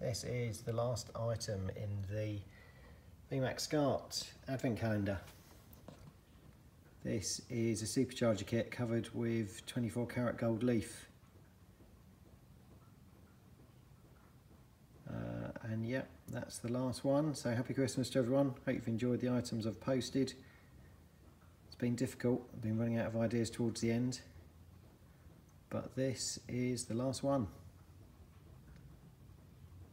This is the last item in the VMAX SCART advent calendar. This is a supercharger kit covered with 24 karat gold leaf. Uh, and yeah, that's the last one. So happy Christmas to everyone. Hope you've enjoyed the items I've posted. It's been difficult. I've been running out of ideas towards the end. But this is the last one.